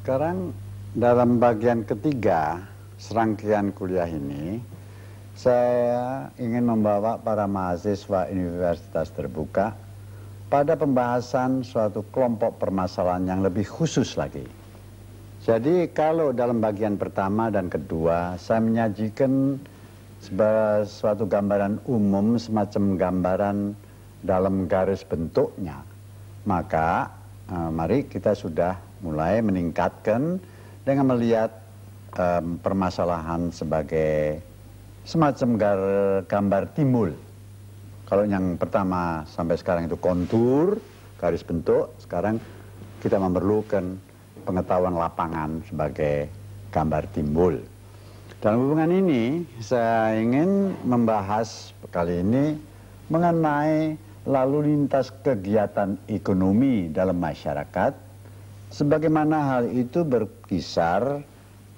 Sekarang dalam bagian ketiga serangkaian kuliah ini, saya ingin membawa para mahasiswa universitas terbuka pada pembahasan suatu kelompok permasalahan yang lebih khusus lagi. Jadi kalau dalam bagian pertama dan kedua saya menyajikan suatu gambaran umum semacam gambaran dalam garis bentuknya, maka eh, mari kita sudah mulai meningkatkan dengan melihat eh, permasalahan sebagai semacam gambar timbul. Kalau yang pertama sampai sekarang itu kontur, garis bentuk, sekarang kita memerlukan pengetahuan lapangan sebagai gambar timbul. Dalam hubungan ini, saya ingin membahas kali ini mengenai lalu lintas kegiatan ekonomi dalam masyarakat, sebagaimana hal itu berkisar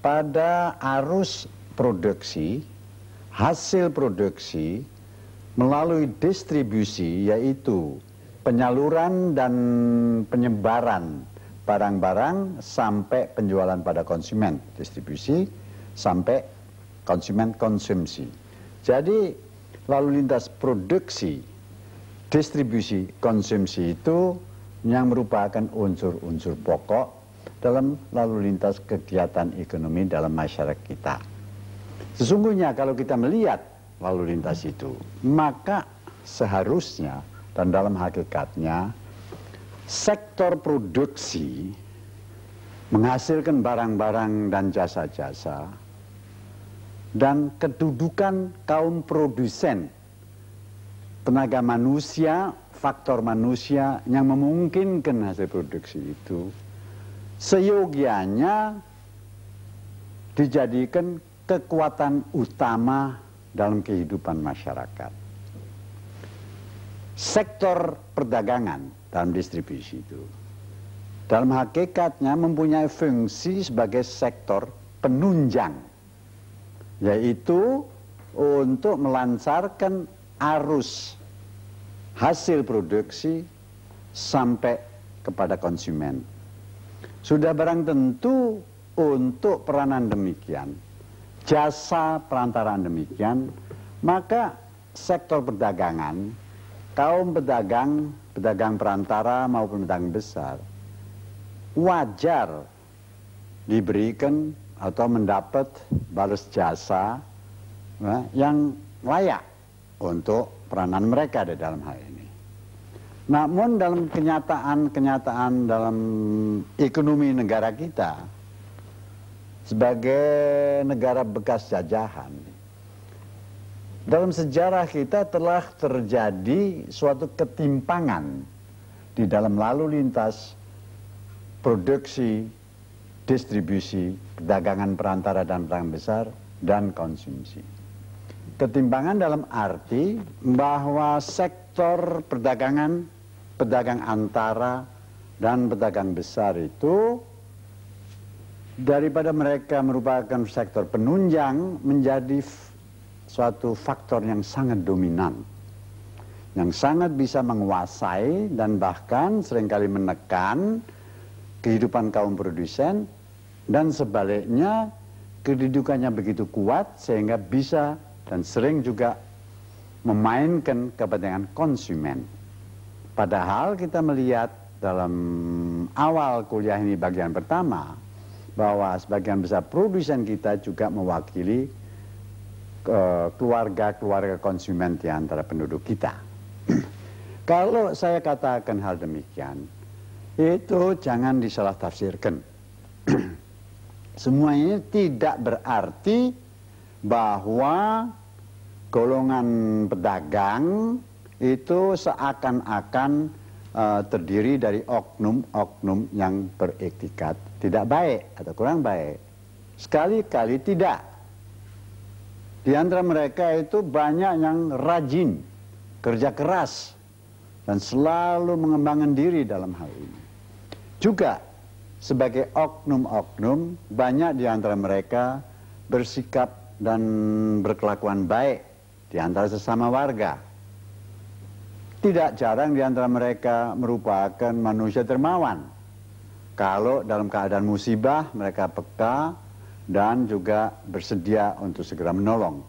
pada arus produksi, hasil produksi, melalui distribusi, yaitu penyaluran dan penyebaran barang-barang sampai penjualan pada konsumen, distribusi sampai konsumen konsumsi. Jadi lalu lintas produksi, distribusi, konsumsi itu yang merupakan unsur-unsur pokok dalam lalu lintas kegiatan ekonomi dalam masyarakat kita. Sesungguhnya kalau kita melihat lalu lintas itu, maka seharusnya dan dalam hakikatnya sektor produksi menghasilkan barang-barang dan jasa-jasa dan kedudukan kaum produsen tenaga manusia, faktor manusia yang memungkinkan hasil produksi itu seyogianya dijadikan kekuatan utama dalam kehidupan masyarakat. Sektor perdagangan dalam distribusi itu. Dalam hakikatnya mempunyai fungsi sebagai sektor penunjang, yaitu untuk melancarkan arus hasil produksi sampai kepada konsumen. Sudah barang tentu untuk peranan demikian, jasa perantaraan demikian, maka sektor perdagangan, kaum pedagang pedagang perantara maupun pedagang besar wajar diberikan atau mendapat balas jasa ya, yang layak untuk peranan mereka di dalam hal ini. Namun dalam kenyataan-kenyataan dalam ekonomi negara kita sebagai negara bekas jajahan dalam sejarah kita telah terjadi suatu ketimpangan di dalam lalu lintas produksi, distribusi, perdagangan perantara dan perang besar, dan konsumsi. Ketimpangan dalam arti bahwa sektor perdagangan, pedagang antara, dan pedagang besar itu daripada mereka merupakan sektor penunjang menjadi suatu faktor yang sangat dominan. Yang sangat bisa menguasai dan bahkan sering kali menekan kehidupan kaum produsen dan sebaliknya kedudukannya begitu kuat sehingga bisa dan sering juga memainkan kepentingan konsumen. Padahal kita melihat dalam awal kuliah ini bagian pertama bahwa sebagian besar produsen kita juga mewakili keluarga-keluarga konsumen di antara penduduk kita. Kalau saya katakan hal demikian, itu jangan disalah tafsirkan. Semua ini tidak berarti bahwa golongan pedagang itu seakan-akan uh, terdiri dari oknum-oknum yang beretikat tidak baik atau kurang baik. Sekali-kali tidak. Di antara mereka itu banyak yang rajin, kerja keras, dan selalu mengembangkan diri dalam hal ini. Juga sebagai oknum-oknum, banyak di antara mereka bersikap dan berkelakuan baik di antara sesama warga. Tidak jarang di antara mereka merupakan manusia dermawan Kalau dalam keadaan musibah mereka peka dan juga bersedia untuk segera menolong.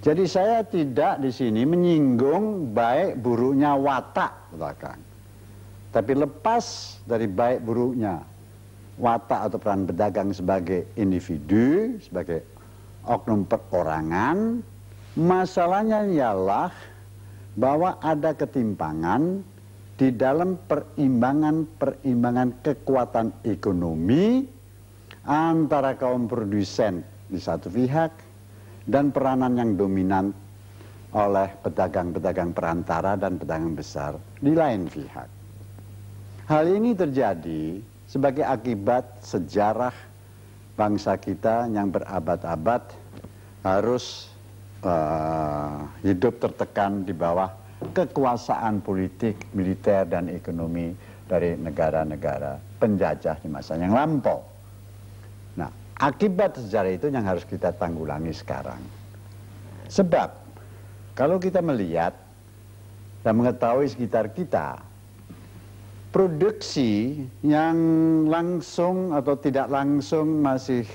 Jadi saya tidak di sini menyinggung baik buruknya watak belakang. Tapi lepas dari baik buruknya watak atau peran pedagang sebagai individu, sebagai oknum perorangan, masalahnya ialah bahwa ada ketimpangan di dalam perimbangan-perimbangan kekuatan ekonomi antara kaum produsen di satu pihak dan peranan yang dominan oleh pedagang-pedagang perantara dan pedagang besar di lain pihak. Hal ini terjadi sebagai akibat sejarah bangsa kita yang berabad-abad harus uh, hidup tertekan di bawah kekuasaan politik, militer, dan ekonomi dari negara-negara penjajah di masa yang lampau. Akibat sejarah itu yang harus kita tanggulangi sekarang. Sebab kalau kita melihat dan mengetahui sekitar kita, produksi yang langsung atau tidak langsung masih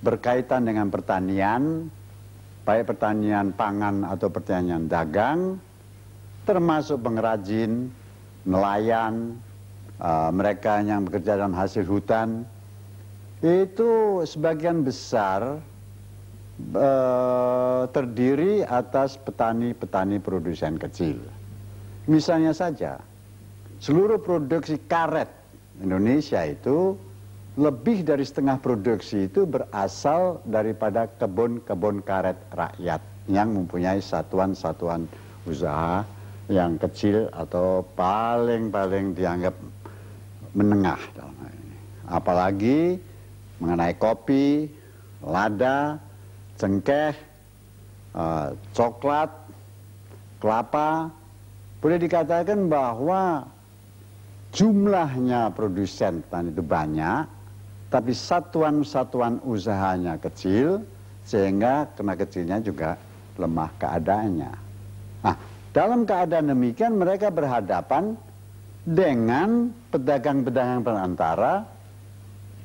berkaitan dengan pertanian, baik pertanian pangan atau pertanian dagang, termasuk pengrajin, nelayan, uh, mereka yang bekerja dalam hasil hutan, itu sebagian besar uh, terdiri atas petani-petani produsen kecil. Misalnya saja, seluruh produksi karet Indonesia itu lebih dari setengah produksi itu berasal daripada kebun-kebun karet rakyat yang mempunyai satuan-satuan usaha yang kecil atau paling-paling dianggap menengah dalam hal ini. Apalagi mengenai kopi, lada, cengkeh, uh, coklat, kelapa, boleh dikatakan bahwa jumlahnya produsen petani itu banyak, tapi satuan-satuan usahanya kecil, sehingga kena kecilnya juga lemah keadaannya. Nah, dalam keadaan demikian mereka berhadapan dengan pedagang-pedagang perantara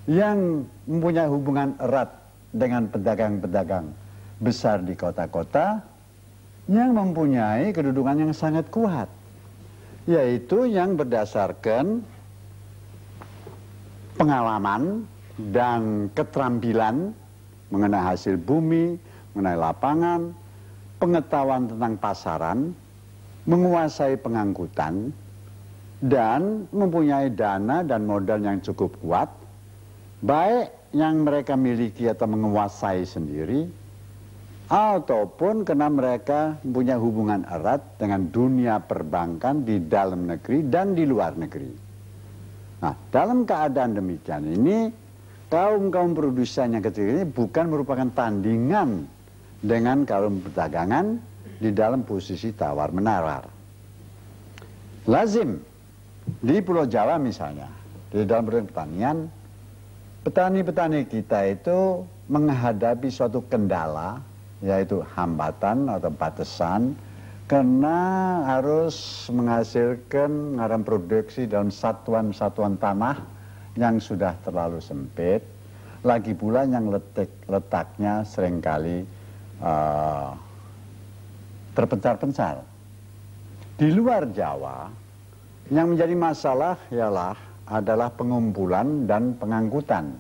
yang mempunyai hubungan erat dengan pedagang-pedagang besar di kota-kota yang mempunyai kedudukan yang sangat kuat yaitu yang berdasarkan pengalaman dan keterampilan mengenai hasil bumi, mengenai lapangan, pengetahuan tentang pasaran, menguasai pengangkutan, dan mempunyai dana dan modal yang cukup kuat baik yang mereka miliki atau menguasai sendiri ataupun karena mereka punya hubungan erat dengan dunia perbankan di dalam negeri dan di luar negeri. Nah, dalam keadaan demikian ini kaum-kaum produsen yang kecil ini bukan merupakan tandingan dengan kaum perdagangan di dalam posisi tawar-menawar. Lazim di Pulau Jawa misalnya, di dalam pertanian Petani-petani kita itu menghadapi suatu kendala, yaitu hambatan atau batasan, karena harus menghasilkan ngaram produksi dalam satuan-satuan tanah yang sudah terlalu sempit, lagi pula yang letak, letaknya sering kali uh, terpencar-pencar. Di luar Jawa, yang menjadi masalah ialah adalah pengumpulan dan pengangkutan.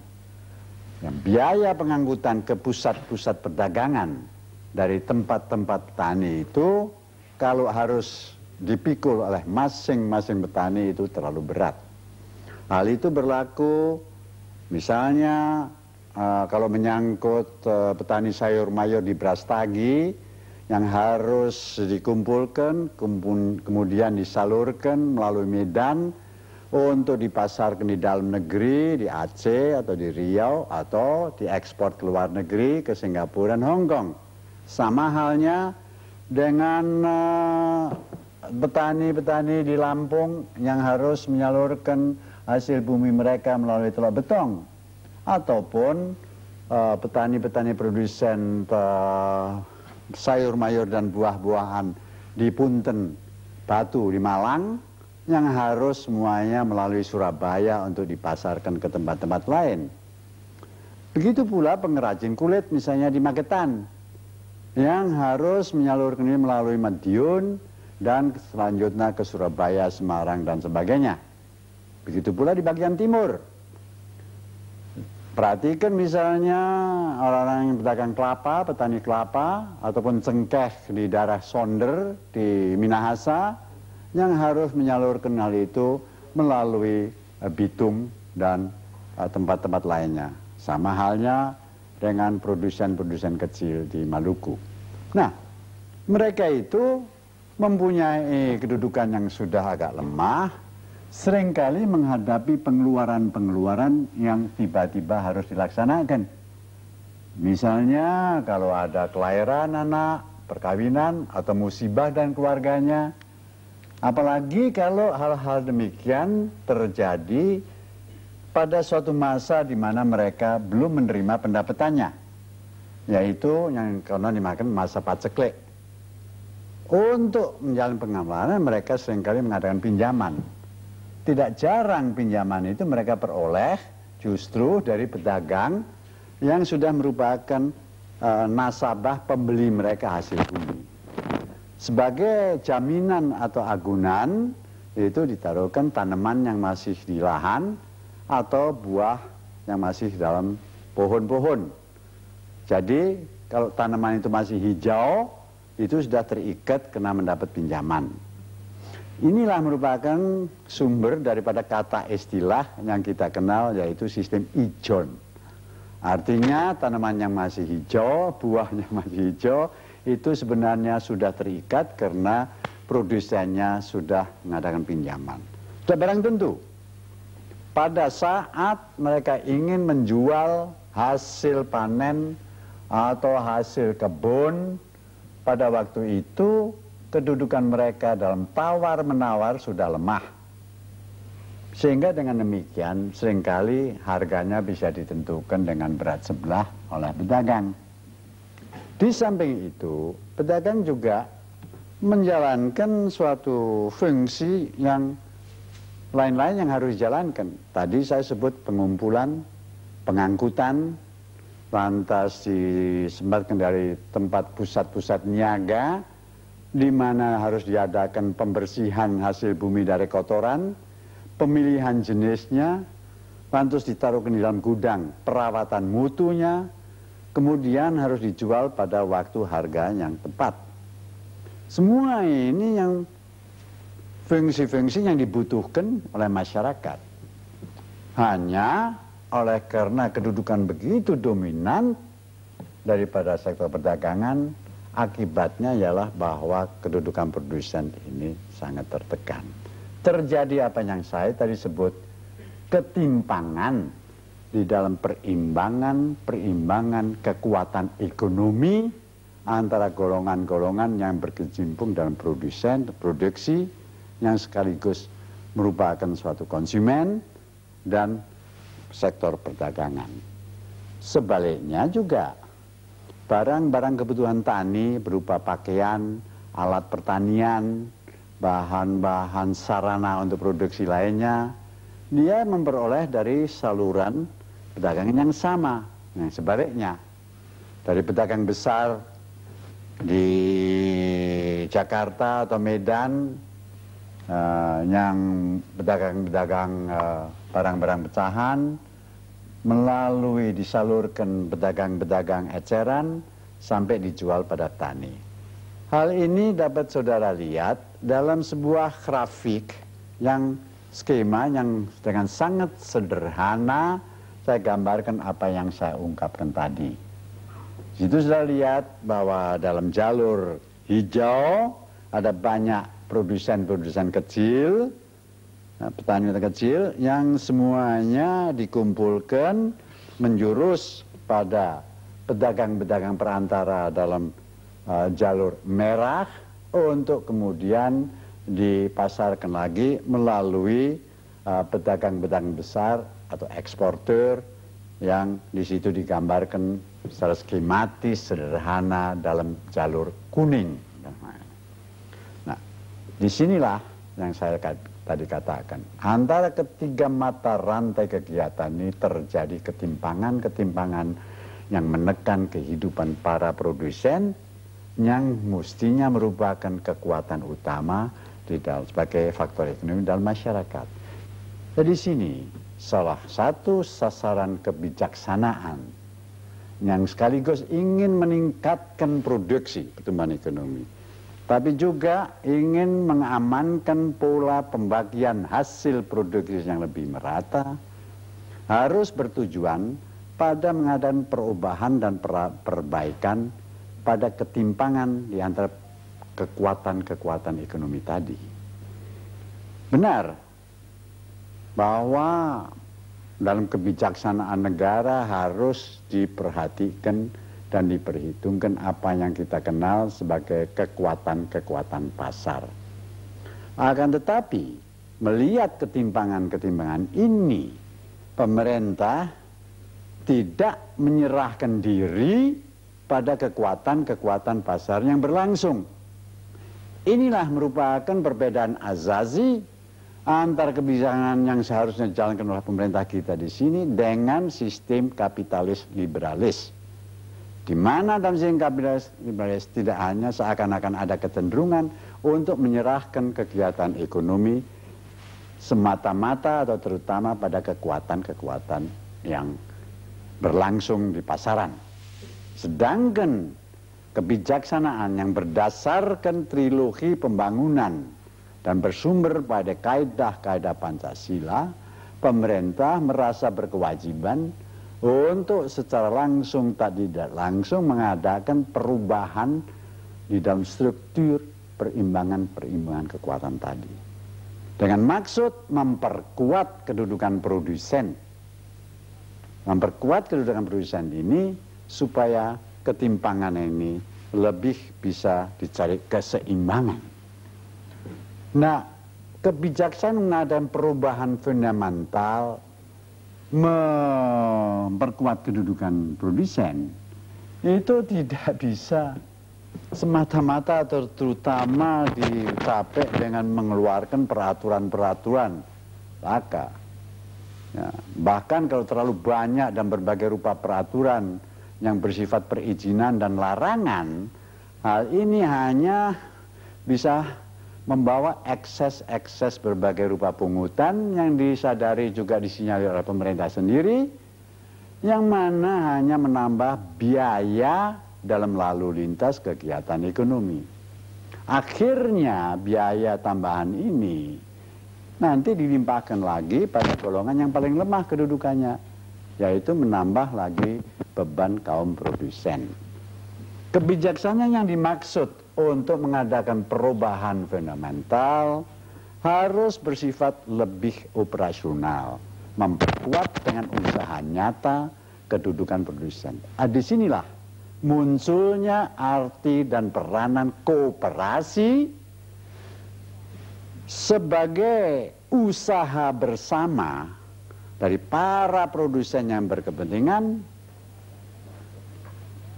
Yang biaya pengangkutan ke pusat-pusat perdagangan dari tempat-tempat petani itu kalau harus dipikul oleh masing-masing petani itu terlalu berat. Hal itu berlaku misalnya uh, kalau menyangkut uh, petani sayur mayur di Brastagi yang harus dikumpulkan kemudian disalurkan melalui Medan untuk dipasarkan di dalam negeri, di Aceh atau di Riau atau diekspor ke luar negeri ke Singapura dan Hong Kong. Sama halnya dengan eh, petani-petani di Lampung yang harus menyalurkan hasil bumi mereka melalui teluk betong ataupun eh, petani-petani uh, produsen uh, sayur mayur dan buah-buahan di Punten, Batu di Malang yang harus semuanya melalui Surabaya untuk dipasarkan ke tempat-tempat lain. Begitu pula pengrajin kulit misalnya di Magetan yang harus menyalurkan ini melalui Madiun dan selanjutnya ke Surabaya, Semarang dan sebagainya. Begitu pula di bagian timur. Perhatikan misalnya orang-orang yang pedagang kelapa, petani kelapa, ataupun cengkeh di daerah Sonder, di Minahasa, yang harus menyalurkan hal itu melalui uh, Bitung dan eh, tempat-tempat lainnya. Sama halnya dengan produsen-produsen kecil di Maluku. Nah, mereka itu mempunyai kedudukan yang sudah agak lemah, sering kali menghadapi pengeluaran-pengeluaran yang tiba-tiba harus dilaksanakan. Misalnya kalau ada kelahiran anak, perkawinan atau musibah dan keluarganya. Apalagi kalau hal-hal demikian terjadi pada suatu masa di mana mereka belum menerima pendapatannya. Yaitu yang konon dimakan masa paceklik. Untuk menjalin pengamalan mereka sering kali mengadakan pinjaman tidak jarang pinjaman itu mereka peroleh justru dari pedagang yang sudah merupakan uh, nasabah pembeli mereka hasil bumi. Sebagai jaminan atau agunan itu ditaruhkan tanaman yang masih di lahan atau buah yang masih dalam pohon-pohon. Jadi kalau tanaman itu masih hijau itu sudah terikat kena mendapat pinjaman. Inilah merupakan sumber daripada kata istilah yang kita kenal yaitu sistem ijon. Artinya tanaman yang masih hijau, buahnya masih hijau, itu sebenarnya sudah terikat karena produsennya sudah mengadakan pinjaman. Sudah barang tentu, pada saat mereka ingin menjual hasil panen atau hasil kebun, pada waktu itu kedudukan mereka dalam tawar-menawar sudah lemah. Sehingga dengan demikian sering kali harganya bisa ditentukan dengan berat sebelah oleh pedagang. Di samping itu, pedagang juga menjalankan suatu fungsi yang lain-lain yang harus dijalankan. Tadi saya sebut pengumpulan, pengangkutan, lantas disempatkan dari tempat pusat-pusat niaga, di mana harus diadakan pembersihan hasil bumi dari kotoran, pemilihan jenisnya, lantas ditaruhkan di dalam gudang, perawatan mutunya, kemudian harus dijual pada waktu harga yang tepat. Semua ini yang fungsi-fungsi yang dibutuhkan oleh masyarakat. Hanya oleh karena kedudukan begitu dominan daripada sektor perdagangan, Akibatnya ialah bahwa kedudukan produsen ini sangat tertekan. Terjadi apa yang saya tadi sebut ketimpangan di dalam perimbangan perimbangan kekuatan ekonomi antara golongan-golongan yang berkecimpung dalam produsen produksi yang sekaligus merupakan suatu konsumen dan sektor perdagangan. Sebaliknya juga barang-barang kebutuhan tani berupa pakaian, alat pertanian, bahan-bahan sarana untuk produksi lainnya, dia memperoleh dari saluran perdagangan yang sama. Yang sebaliknya, dari pedagang besar di Jakarta atau Medan uh, yang pedagang-pedagang uh, barang-barang pecahan, melalui disalurkan pedagang-pedagang eceran sampai dijual pada tani. Hal ini dapat saudara lihat dalam sebuah grafik yang skema yang dengan sangat sederhana saya gambarkan apa yang saya ungkapkan tadi. Situ sudah lihat bahwa dalam jalur hijau ada banyak produsen-produsen kecil Nah, petani kecil yang semuanya dikumpulkan menjurus pada pedagang-pedagang perantara dalam uh, jalur merah untuk kemudian dipasarkan lagi melalui uh, pedagang-pedagang besar atau eksporter yang di situ digambarkan secara skematis sederhana dalam jalur kuning. Di sinilah yang saya tadi katakan. Antara ketiga mata rantai kegiatan ini terjadi ketimpangan-ketimpangan yang menekan kehidupan para produsen yang mestinya merupakan kekuatan utama di dalam sebagai faktor ekonomi dalam masyarakat. Jadi sini salah satu sasaran kebijaksanaan yang sekaligus ingin meningkatkan produksi pertumbuhan ekonomi tapi juga ingin mengamankan pola pembagian hasil produksi yang lebih merata, harus bertujuan pada mengadakan perubahan dan perbaikan pada ketimpangan di antara kekuatan-kekuatan ekonomi tadi. Benar bahwa dalam kebijaksanaan negara harus diperhatikan dan diperhitungkan apa yang kita kenal sebagai kekuatan-kekuatan pasar. Akan tetapi, melihat ketimpangan-ketimpangan ini, pemerintah tidak menyerahkan diri pada kekuatan-kekuatan pasar yang berlangsung. Inilah merupakan perbedaan azazi antara kebijakan yang seharusnya dijalankan oleh pemerintah kita di sini dengan sistem kapitalis liberalis. Di mana dalam sistem kapitalis tidak hanya seakan-akan ada kecenderungan untuk menyerahkan kegiatan ekonomi semata-mata atau terutama pada kekuatan-kekuatan yang berlangsung di pasaran. Sedangkan kebijaksanaan yang berdasarkan trilogi pembangunan dan bersumber pada kaidah-kaidah Pancasila, pemerintah merasa berkewajiban untuk secara langsung tak tidak langsung mengadakan perubahan di dalam struktur perimbangan-perimbangan kekuatan tadi. Dengan maksud memperkuat kedudukan produsen. Memperkuat kedudukan produsen ini supaya ketimpangan ini lebih bisa dicari keseimbangan. Nah, kebijaksanaan mengadakan perubahan fundamental memperkuat kedudukan produsen itu tidak bisa semata-mata terutama dicapai dengan mengeluarkan peraturan-peraturan laka. Ya, bahkan kalau terlalu banyak dan berbagai rupa peraturan yang bersifat perizinan dan larangan, hal ini hanya bisa membawa ekses-ekses berbagai rupa pungutan yang disadari juga disinyalir oleh pemerintah sendiri yang mana hanya menambah biaya dalam lalu lintas kegiatan ekonomi. Akhirnya biaya tambahan ini nanti dilimpahkan lagi pada golongan yang paling lemah kedudukannya, yaitu menambah lagi beban kaum produsen. Kebijaksanaan yang dimaksud untuk mengadakan perubahan fundamental harus bersifat lebih operasional, memperkuat dengan usaha nyata kedudukan produsen. Ah, di sinilah munculnya arti dan peranan kooperasi sebagai usaha bersama dari para produsen yang berkepentingan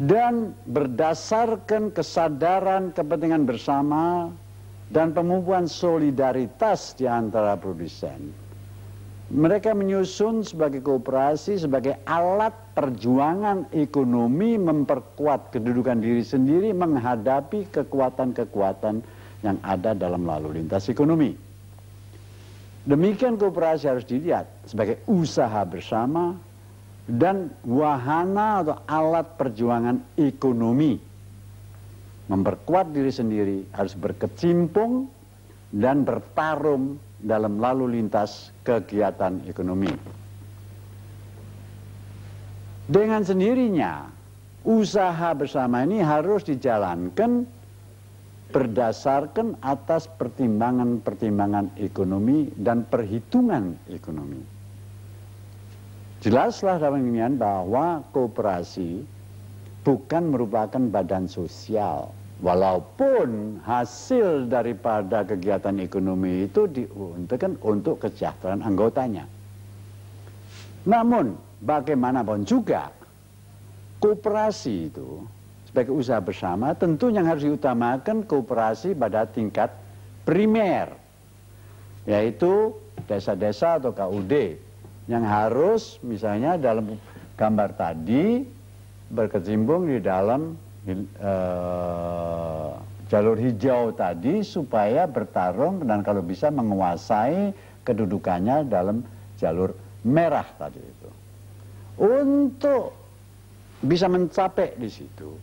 dan berdasarkan kesadaran kepentingan bersama dan pemumpuan solidaritas di antara produsen. Mereka menyusun sebagai kooperasi, sebagai alat perjuangan ekonomi memperkuat kedudukan diri sendiri menghadapi kekuatan-kekuatan yang ada dalam lalu lintas ekonomi. Demikian kooperasi harus dilihat sebagai usaha bersama dan wahana atau alat perjuangan ekonomi. Memperkuat diri sendiri harus berkecimpung dan bertarung dalam lalu lintas kegiatan ekonomi. Dengan sendirinya, usaha bersama ini harus dijalankan berdasarkan atas pertimbangan-pertimbangan ekonomi dan perhitungan ekonomi. Jelaslah dalam ingin bahwa kooperasi bukan merupakan badan sosial. Walaupun hasil daripada kegiatan ekonomi itu diuntukkan untuk kesejahteraan anggotanya. Namun bagaimanapun juga kooperasi itu sebagai usaha bersama tentu yang harus diutamakan kooperasi pada tingkat primer yaitu desa-desa atau KUD yang harus misalnya dalam gambar tadi berkecimpung di dalam uh, jalur hijau tadi supaya bertarung dan kalau bisa menguasai kedudukannya dalam jalur merah tadi itu. Untuk bisa mencapai di situ,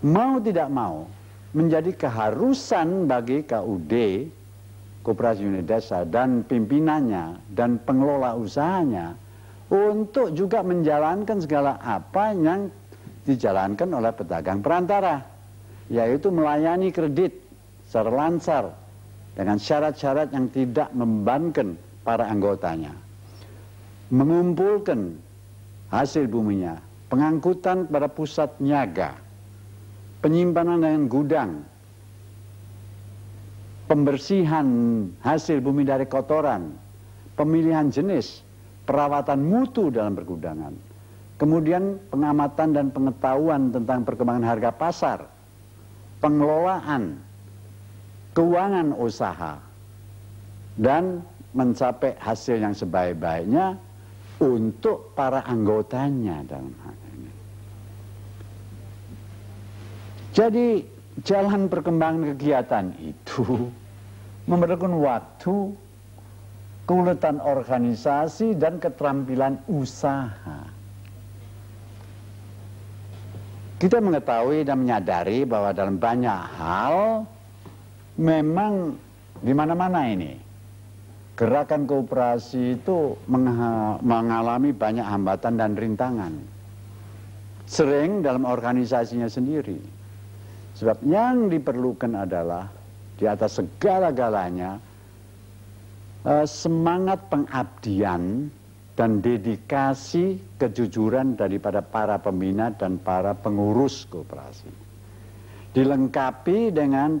mau tidak mau menjadi keharusan bagi KUD Koperasi Unit Desa dan pimpinannya dan pengelola usahanya untuk juga menjalankan segala apa yang dijalankan oleh pedagang perantara yaitu melayani kredit secara lancar dengan syarat-syarat yang tidak membebankan para anggotanya. Mengumpulkan hasil buminya pengangkutan pada pusat niaga penyimpanan dengan gudang pembersihan hasil bumi dari kotoran, pemilihan jenis, perawatan mutu dalam pergudangan, kemudian pengamatan dan pengetahuan tentang perkembangan harga pasar, pengelolaan, keuangan usaha, dan mencapai hasil yang sebaik-baiknya untuk para anggotanya dalam hal ini. Jadi jalan perkembangan kegiatan itu memerlukan waktu, keuletan organisasi, dan keterampilan usaha. Kita mengetahui dan menyadari bahwa dalam banyak hal memang di mana-mana ini gerakan kooperasi itu mengalami banyak hambatan dan rintangan. Sering dalam organisasinya sendiri Sebab yang diperlukan adalah di atas segala-galanya uh, semangat pengabdian dan dedikasi kejujuran daripada para pembina dan para pengurus kooperasi. Dilengkapi dengan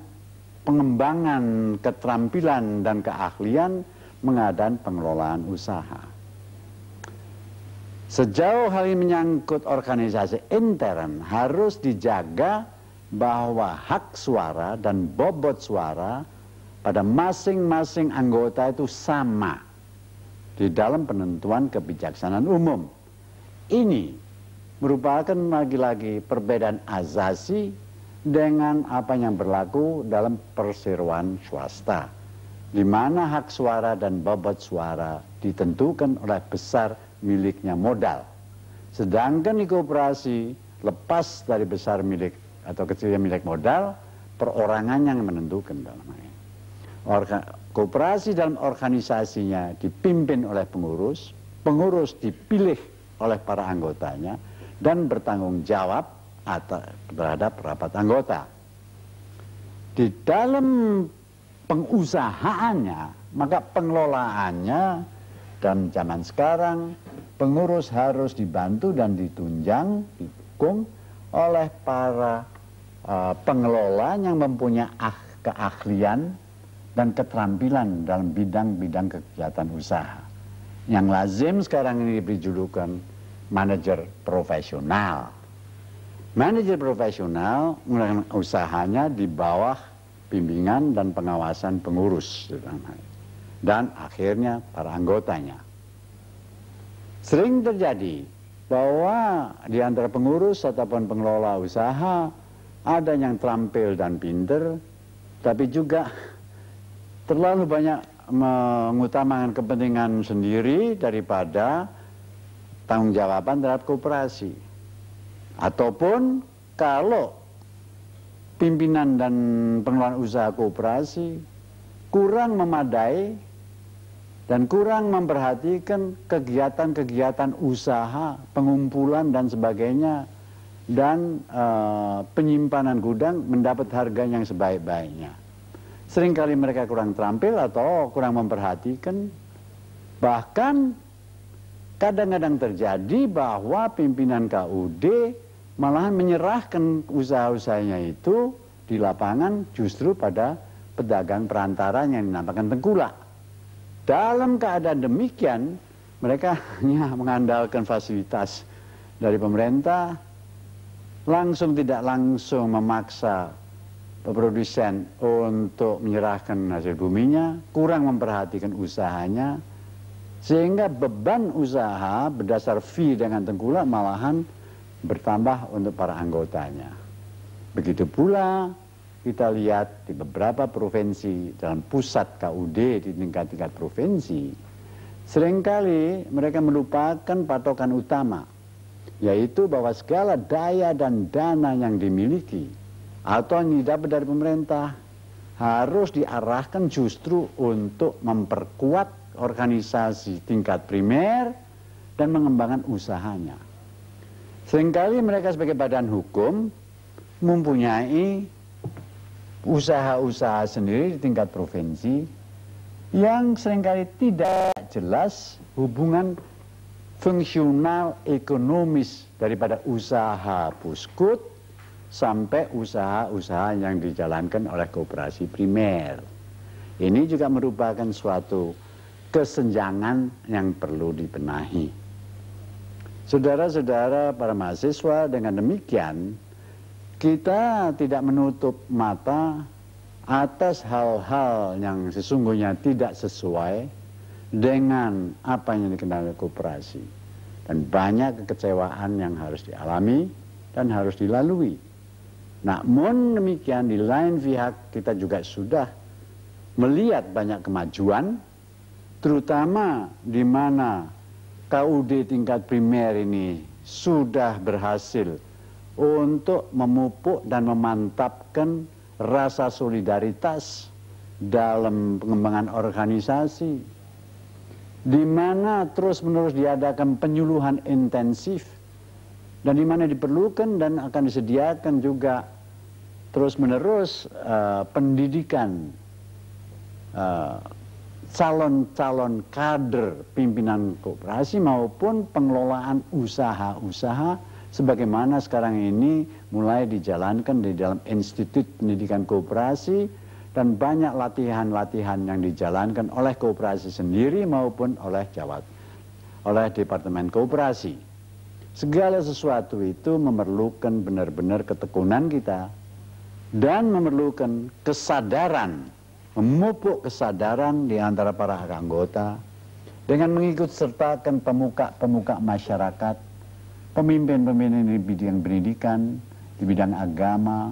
pengembangan keterampilan dan keahlian mengadaan pengelolaan usaha. Sejauh hal ini menyangkut organisasi intern harus dijaga bahwa hak suara dan bobot suara pada masing-masing anggota itu sama di dalam penentuan kebijaksanaan umum. Ini merupakan lagi-lagi perbedaan azasi dengan apa yang berlaku dalam perseroan swasta, di mana hak suara dan bobot suara ditentukan oleh besar miliknya modal. Sedangkan di kooperasi lepas dari besar milik atau kecilnya milik modal, perorangan yang menentukan dalam hal ini. Orga, kooperasi dalam organisasinya dipimpin oleh pengurus, pengurus dipilih oleh para anggotanya, dan bertanggung jawab atau terhadap rapat anggota. Di dalam pengusahaannya, maka pengelolaannya dan zaman sekarang pengurus harus dibantu dan ditunjang, didukung oleh para uh, pengelola yang mempunyai ah, keahlian dan keterampilan dalam bidang-bidang kegiatan usaha. Yang lazim sekarang ini diberi julukan manajer profesional. Manajer profesional usahanya di bawah bimbingan dan pengawasan pengurus dan akhirnya para anggotanya. Sering terjadi bahwa di antara pengurus ataupun pengelola usaha ada yang terampil dan pinter, tapi juga terlalu banyak mengutamakan kepentingan sendiri daripada tanggung jawaban terhadap kooperasi. Ataupun kalau pimpinan dan pengelolaan usaha kooperasi kurang memadai dan kurang memperhatikan kegiatan-kegiatan usaha, pengumpulan dan sebagainya dan uh, penyimpanan gudang mendapat harga yang sebaik-baiknya. Seringkali mereka kurang terampil atau kurang memperhatikan. Bahkan kadang-kadang terjadi bahwa pimpinan KUD malahan menyerahkan usaha-usahanya itu di lapangan justru pada pedagang perantara yang dinamakan tengkulak. Dalam keadaan demikian, mereka hanya mengandalkan fasilitas dari pemerintah, langsung tidak langsung memaksa produsen untuk menyerahkan hasil buminya, kurang memperhatikan usahanya, sehingga beban usaha berdasar fee dengan tengkulak malahan bertambah untuk para anggotanya. Begitu pula kita lihat di beberapa provinsi dalam pusat KUD di tingkat-tingkat provinsi, sering kali mereka melupakan patokan utama, yaitu bahwa segala daya dan dana yang dimiliki atau yang didapat dari pemerintah harus diarahkan justru untuk memperkuat organisasi tingkat primer dan mengembangkan usahanya. Seringkali mereka sebagai badan hukum mempunyai usaha-usaha sendiri di tingkat provinsi yang sering kali tidak jelas hubungan fungsional ekonomis daripada usaha puskut sampai usaha-usaha yang dijalankan oleh kooperasi primer. Ini juga merupakan suatu kesenjangan yang perlu dibenahi. Saudara-saudara para mahasiswa dengan demikian kita tidak menutup mata atas hal-hal yang sesungguhnya tidak sesuai dengan apa yang dikenal kooperasi. Dan banyak kekecewaan yang harus dialami dan harus dilalui. Namun demikian di lain pihak kita juga sudah melihat banyak kemajuan, terutama di mana KUD tingkat primer ini sudah berhasil untuk memupuk dan memantapkan rasa solidaritas dalam pengembangan organisasi di mana terus-menerus diadakan penyuluhan intensif dan di mana diperlukan dan akan disediakan juga terus-menerus uh, pendidikan calon-calon uh, kader pimpinan kooperasi maupun pengelolaan usaha-usaha sebagaimana sekarang ini mulai dijalankan di dalam Institut Pendidikan Kooperasi dan banyak latihan-latihan yang dijalankan oleh kooperasi sendiri maupun oleh Jawa oleh Departemen Kooperasi. Segala sesuatu itu memerlukan benar-benar ketekunan kita dan memerlukan kesadaran, memupuk kesadaran di antara para anggota dengan mengikut sertakan pemuka-pemuka masyarakat, pemimpin-pemimpin di bidang pendidikan, di bidang agama,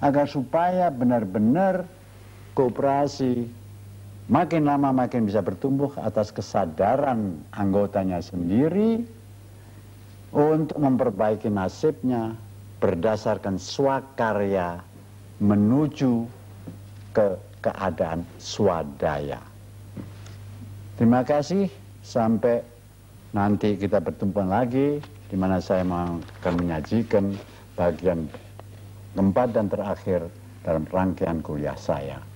agar supaya benar-benar kooperasi makin lama makin bisa bertumbuh atas kesadaran anggotanya sendiri untuk memperbaiki nasibnya berdasarkan swakarya menuju ke keadaan swadaya. Terima kasih sampai nanti kita bertemu lagi di mana saya akan menyajikan bagian keempat dan terakhir dalam rangkaian kuliah saya.